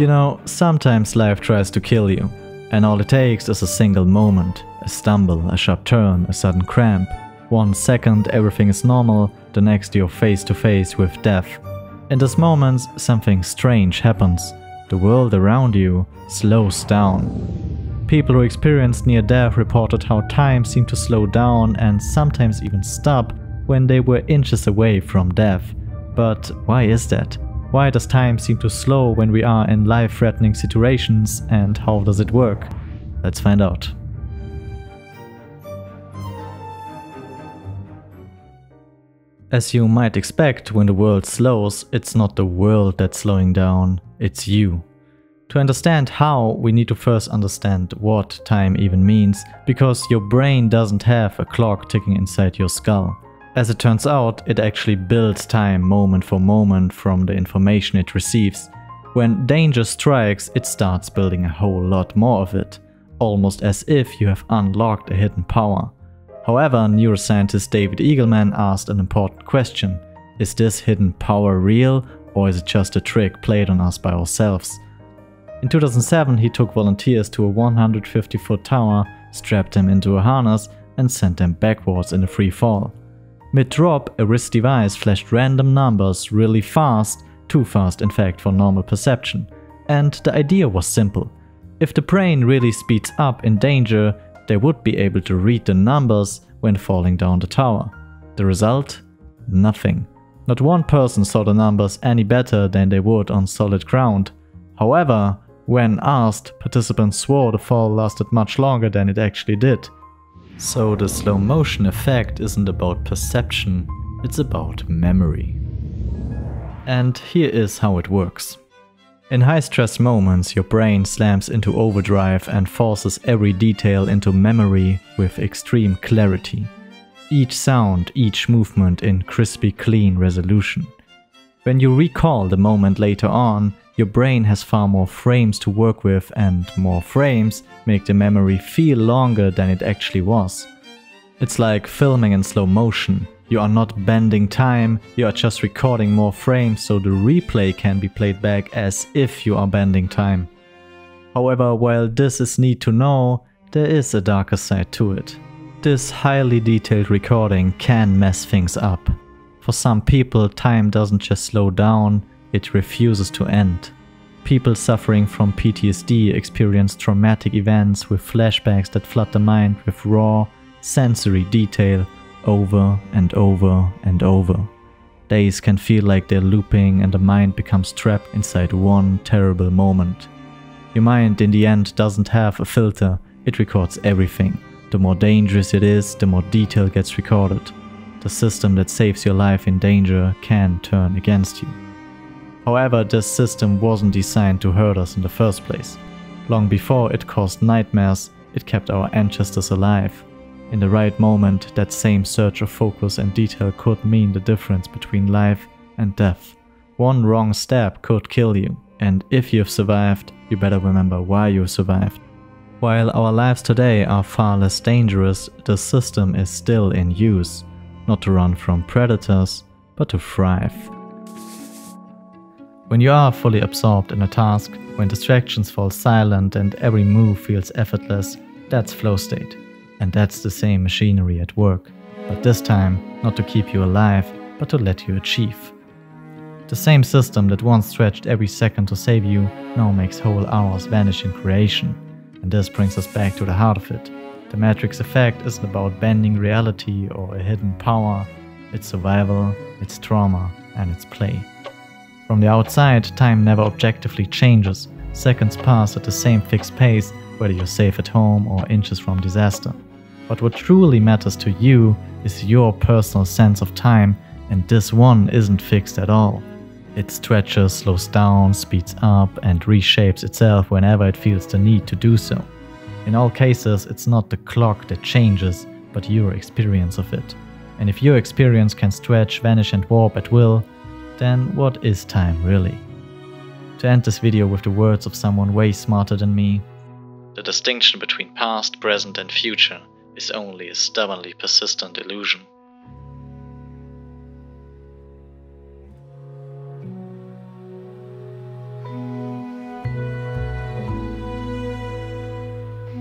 You know, sometimes life tries to kill you, and all it takes is a single moment a stumble, a sharp turn, a sudden cramp. One second everything is normal, the next you're face to face with death. In those moments, something strange happens. The world around you slows down. People who experienced near death reported how time seemed to slow down and sometimes even stop when they were inches away from death. But why is that? Why does time seem to slow when we are in life threatening situations and how does it work? Let's find out. As you might expect, when the world slows, it's not the world that's slowing down, it's you. To understand how, we need to first understand what time even means, because your brain doesn't have a clock ticking inside your skull. As it turns out, it actually builds time moment for moment from the information it receives. When danger strikes, it starts building a whole lot more of it, almost as if you have unlocked a hidden power. However, neuroscientist David Eagleman asked an important question. Is this hidden power real or is it just a trick played on us by ourselves? In 2007 he took volunteers to a 150 foot tower, strapped them into a harness and sent them backwards in a free fall. Mid-drop, a wrist device flashed random numbers really fast, too fast in fact for normal perception. And the idea was simple. If the brain really speeds up in danger, they would be able to read the numbers when falling down the tower. The result? Nothing. Not one person saw the numbers any better than they would on solid ground. However, when asked, participants swore the fall lasted much longer than it actually did. So the slow motion effect isn't about perception, it's about memory. And here is how it works. In high stress moments, your brain slams into overdrive and forces every detail into memory with extreme clarity. Each sound, each movement in crispy clean resolution. When you recall the moment later on, your brain has far more frames to work with and more frames make the memory feel longer than it actually was. It's like filming in slow motion. You are not bending time, you are just recording more frames so the replay can be played back as if you are bending time. However, while this is neat to know, there is a darker side to it. This highly detailed recording can mess things up. For some people, time doesn't just slow down, it refuses to end. People suffering from PTSD experience traumatic events with flashbacks that flood the mind with raw, sensory detail over and over and over. Days can feel like they're looping and the mind becomes trapped inside one terrible moment. Your mind in the end doesn't have a filter, it records everything. The more dangerous it is, the more detail gets recorded. The system that saves your life in danger can turn against you. However, this system wasn't designed to hurt us in the first place. Long before it caused nightmares, it kept our ancestors alive. In the right moment, that same search of focus and detail could mean the difference between life and death. One wrong step could kill you, and if you've survived, you better remember why you survived. While our lives today are far less dangerous, the system is still in use, not to run from predators, but to thrive. When you are fully absorbed in a task, when distractions fall silent and every move feels effortless, that's flow state. And that's the same machinery at work, but this time not to keep you alive, but to let you achieve. The same system that once stretched every second to save you now makes whole hours vanish in creation. And this brings us back to the heart of it. The Matrix effect isn't about bending reality or a hidden power, it's survival, it's trauma, and it's play. From the outside, time never objectively changes. Seconds pass at the same fixed pace, whether you're safe at home or inches from disaster. But what truly matters to you is your personal sense of time, and this one isn't fixed at all. It stretches, slows down, speeds up, and reshapes itself whenever it feels the need to do so. In all cases, it's not the clock that changes, but your experience of it. And if your experience can stretch, vanish, and warp at will, then what is time really? To end this video with the words of someone way smarter than me, the distinction between past, present, and future is only a stubbornly persistent illusion.